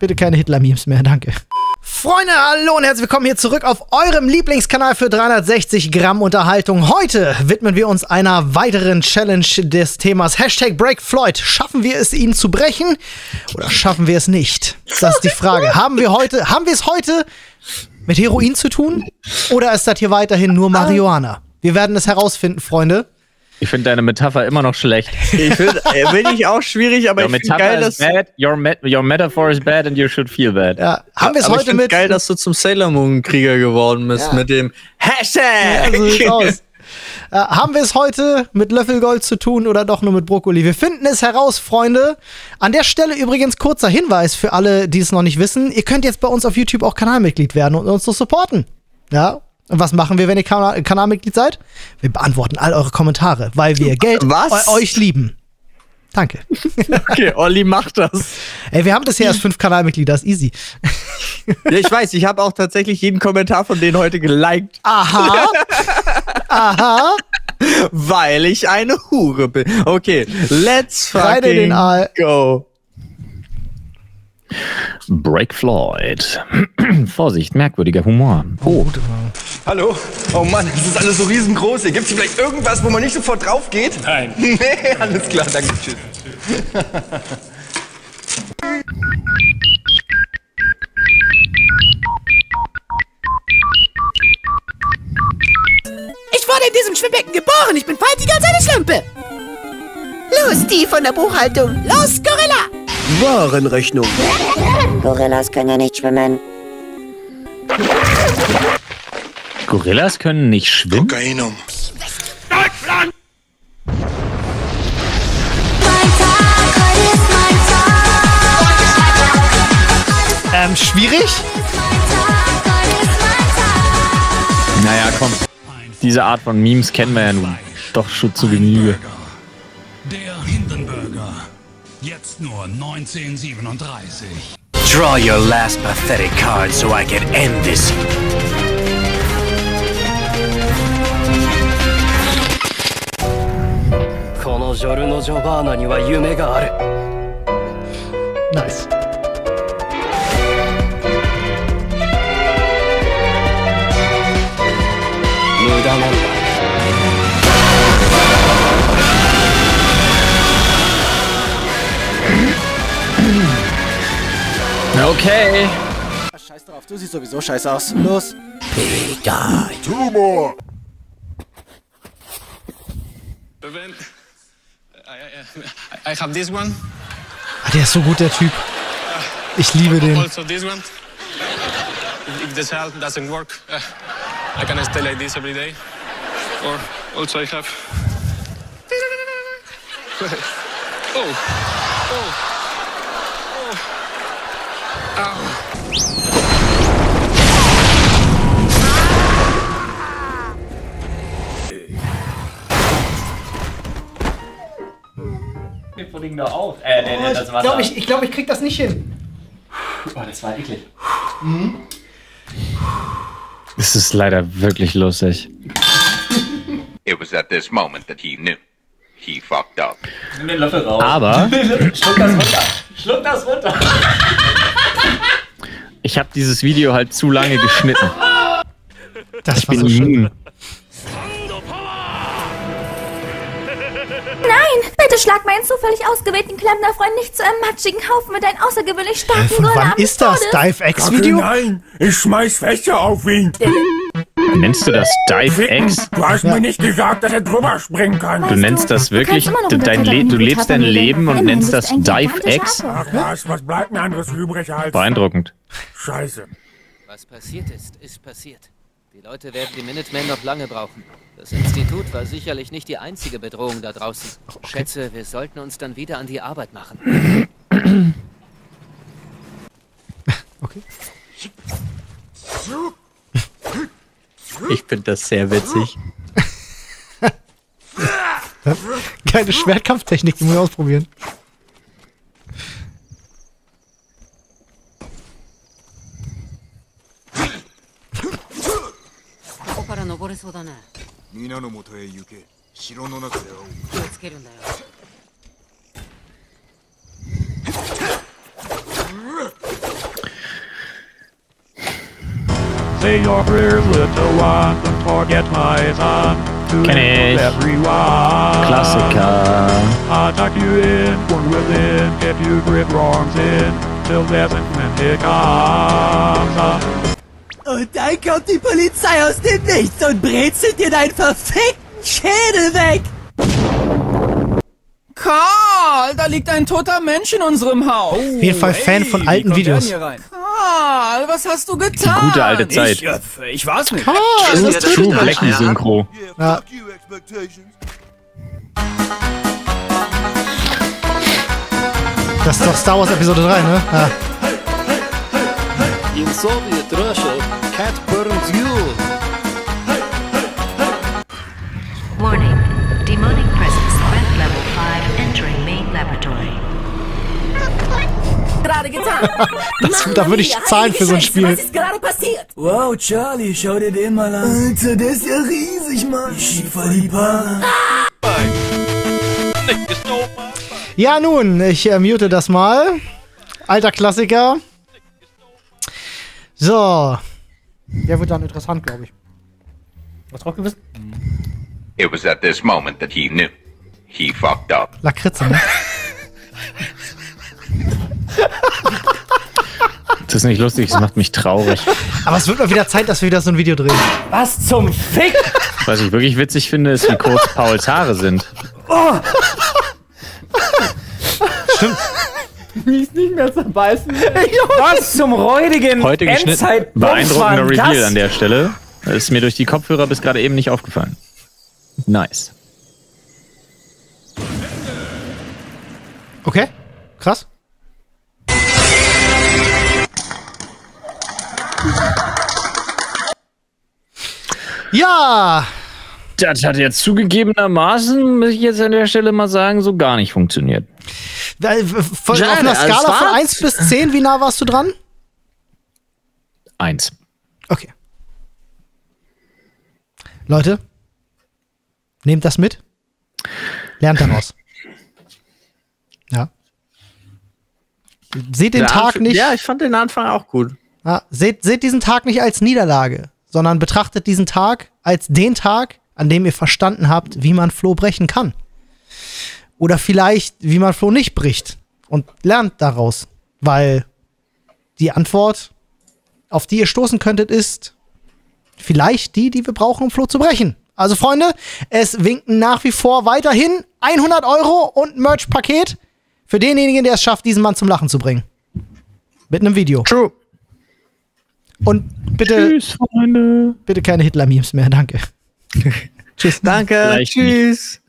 Bitte keine Hitler-Memes mehr, danke. Freunde, hallo und herzlich willkommen hier zurück auf eurem Lieblingskanal für 360 Gramm Unterhaltung. Heute widmen wir uns einer weiteren Challenge des Themas Hashtag Break Floyd. Schaffen wir es, ihn zu brechen oder schaffen wir es nicht? Das ist die Frage. Haben wir heute, haben wir es heute mit Heroin zu tun oder ist das hier weiterhin nur Marihuana? Wir werden es herausfinden, Freunde. Ich finde deine Metapher immer noch schlecht. Ich finde, äh, bin ich auch schwierig, aber Your ich finde geil, dass, bad, your, met your metaphor is bad and you should feel bad. Ja, haben wir es heute mit geil, dass du zum Sailor Moon Krieger geworden bist Ja. mit dem Hashtag. Ja, so. Äh, haben wir es heute mit Löffelgold zu tun oder doch nur mit Brokkoli? Wir finden es heraus, Freunde. An der Stelle übrigens kurzer Hinweis für alle, die es noch nicht wissen. Ihr könnt jetzt bei uns auf YouTube auch Kanalmitglied werden und uns so supporten. Ja? Und was machen wir, wenn ihr Kanal Kanalmitglied seid? Wir beantworten all eure Kommentare, weil wir Geld euch lieben. Danke. Okay, Olli macht das. Ey, wir haben bisher erst fünf Kanalmitglieder, ist easy. Ja, ich weiß, ich habe auch tatsächlich jeden Kommentar von denen heute geliked, Aha. Aha. weil ich eine Hure bin. Okay, let's in den fucking Aal. go. Break Floyd. Vorsicht, merkwürdiger Humor. Oh, Hallo? Oh Mann, das ist alles so riesengroß. Hier gibt's hier vielleicht irgendwas, wo man nicht sofort drauf geht? Nein. nee, alles klar, danke, tschüss. Ich wurde in diesem Schwimmbecken geboren. Ich bin faltiger als eine Schlampe. Los, die von der Buchhaltung. Los, Gorilla. Warenrechnung. Gorillas können ja nicht schwimmen. Gorillas können nicht schwimmen? Kokainum. Ähm, schwierig? Naja, komm. Diese Art von Memes kennen wir ja nun doch schon zu Genüge. Der Hindenburger. Jetzt nur 1937. Draw your last pathetic card so I can end this. のジョルノ・ジョバーナには夢がある Nice. 無駄なんだ Okay. Scheiß drauf, du siehst sowieso scheiße aus. Los. Then I, I, I have this one, Ah, der ist so gut, der Typ. Ich liebe den. also this one. If, the cell doesn't work, I can stay like this every day. Or also I have. oh, oh, oh, ow. Pudding da auf. Äh, nee, nee, das Ich glaube, ich, ich, glaub, ich krieg das nicht hin. Oh, das war eklig. Das ist leider wirklich lustig. It was at this moment that he knew. He fucked up. Aber Schluck das runter. Schluck das runter. ich habe dieses Video halt zu lange geschnitten. Das Ich war bin so schön. Nein, bitte schlag meinen zufällig ausgewählten Klempnerfreund nicht zu einem matschigen Haufen mit einem außergewöhnlich starken Von wann Gorilla ist das? des Todes. Dive X Video? Nein, ich schmeiß Fächer auf ihn. Nennst du das Dive X? Du hast mir nicht gesagt, dass er drüber springen kann. Du nennst das wirklich, du, dein Le du lebst dein. Leben und nennst das du ein Dive gigantischer X? Affe. Ach was, was bleibt mir anderes übrig als... Beeindruckend. Scheiße. Was passiert ist, ist passiert. Die Leute werden die Minutemen noch lange brauchen. Das Institut war sicherlich nicht die einzige Bedrohung da draußen. Schätze, wir sollten uns dann wieder an die Arbeit machen. Okay. Ich finde das sehr witzig. Geile Schwertkampftechnik, die muss ich ausprobieren. から登れそうだね皆のもとへ行け城の中で会おう気をつけるんだよ Say your prayers, little one, don't forget my son. To Everyone. Klassiker. Attack you in, born within, get you grip wrongs in, till death and when it comes. Und dann kommt die Polizei aus dem Nichts und brezelt dir deinen verfickten Schädel weg! Karl, da liegt ein toter Mensch in unserem Haus. Auf jeden Fall Fan von alten Videos. Karl, was hast du getan? Die gute alte Zeit. Ich, äh, ich weiß nicht. Karl, das ist True Blackie Synchro. Ja. Das ist doch Star Wars Episode 3, ne? Ja. In Soviet Russia, cat burns you. Warning. Demonic presence. Threat level 5 entering main laboratory. Gerade getan. Das, da würde ich zahlen für so ein Spiel. Was ist gerade passiert? Wow, Charlie, schau dir den mal an. Alter, der ist ja riesig, Mann. Ich schieb voll die Bahn. Ja, nun, ich äh, mute das mal. Alter Klassiker. So. Der wird dann interessant, glaube ich. Was drauf gewissen? It was at this moment that he knew. He fucked up. Lakritze, ne? Das ist nicht lustig, das macht mich traurig. Aber es wird mal wieder Zeit, dass wir wieder so ein Video drehen. Was zum Fick? Was ich wirklich witzig finde, ist, wie kurz Pauls Haare sind. Oh. Stimmt. Wie es nicht mehr zerbeißen. Was zum räudigen Heute geschnitten. Beeindruckender Reveal das? an der Stelle. Das ist mir durch die Kopfhörer bis gerade eben nicht aufgefallen. Nice. Okay, krass. Ja, Das hat jetzt zugegebenermaßen, muss ich jetzt an der Stelle mal sagen, so gar nicht funktioniert. äh, von, Ja, auf einer Skala von war- 1 bis 10, wie nah warst du dran? Eins. Okay. Leute, nehmt das mit. Lernt daraus. Ja. Seht den Der Tag Anf- nicht. Ja, ich fand den Anfang auch gut. Ja, seht, seht diesen Tag nicht als Niederlage, sondern betrachtet diesen Tag als den Tag, an dem ihr verstanden habt, wie man Floh brechen kann. Oder vielleicht, wie man Floh nicht bricht. Und lernt daraus. Weil die Antwort, auf die ihr stoßen könntet, ist vielleicht die, die wir brauchen, um Floh zu brechen. Also Freunde, es winken nach wie vor weiterhin 100 Euro und ein Merch-Paket für denjenigen, der es schafft, diesen Mann zum Lachen zu bringen. Mit einem Video. True. Und bitte, Tschüss, Freunde. bitte keine Hitler-Memes mehr, danke. Tschüss. Danke. Vielleicht nicht. Tschüss.